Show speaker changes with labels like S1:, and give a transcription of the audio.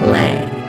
S1: Play.